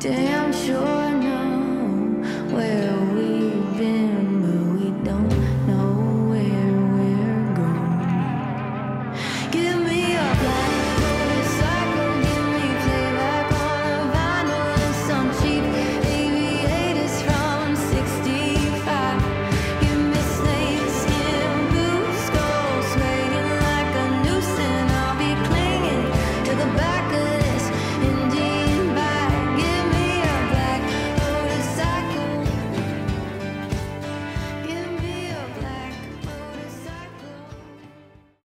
damn.